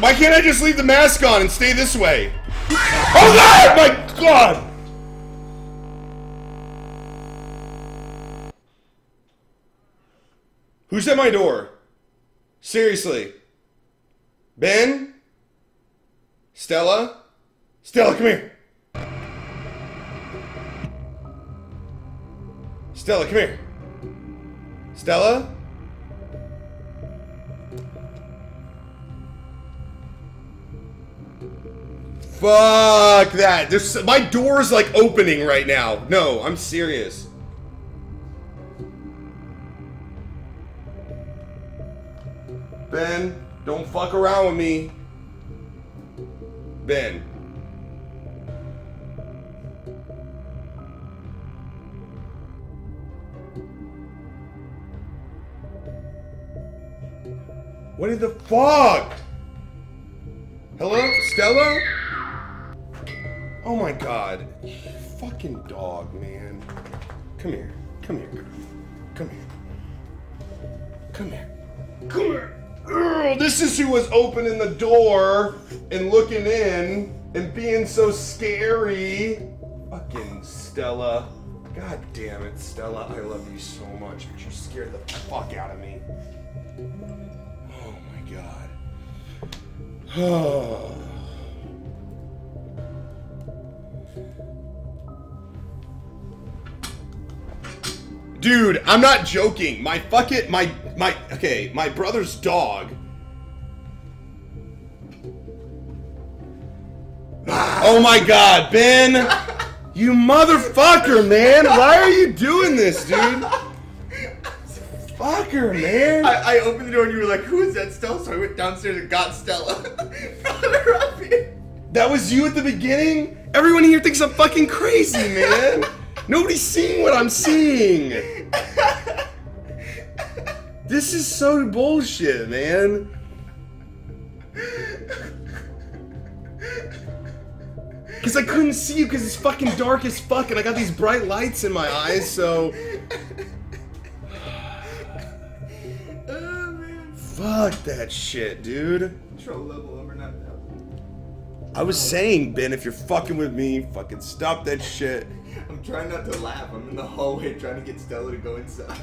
Why can't I just leave the mask on and stay this way? Oh! My god! Who's at my door? Seriously. Ben? Stella? Stella, come here. Stella, come here. Stella? Fuck that. There's my door's like opening right now. No, I'm serious. Ben, don't fuck around with me. Ben. What in the fuck? Hello? Stella? Oh my god. Fucking dog, man. Come here. Come here. Come here. Come here. Come here. Ugh, this is who was opening the door and looking in and being so scary. Fucking Stella. God damn it, Stella. I love you so much, but you scared the fuck out of me. Dude, I'm not joking. My fuck it, my my okay, my brother's dog. Oh my god, Ben! You motherfucker, man! Why are you doing this, dude? Fucker, man! I, I opened the door and you were like, "Who is that Stella?" So I went downstairs and got Stella. Brought her up here. That was you at the beginning? Everyone here thinks I'm fucking crazy, man! Nobody's seeing what I'm seeing! This is so bullshit, man. Because I couldn't see you because it's fucking dark as fuck and I got these bright lights in my eyes, so. Fuck that shit, dude. Control level over now. I was saying, Ben, if you're fucking with me, fucking stop that shit. I'm trying not to laugh. I'm in the hallway trying to get Stella to go inside.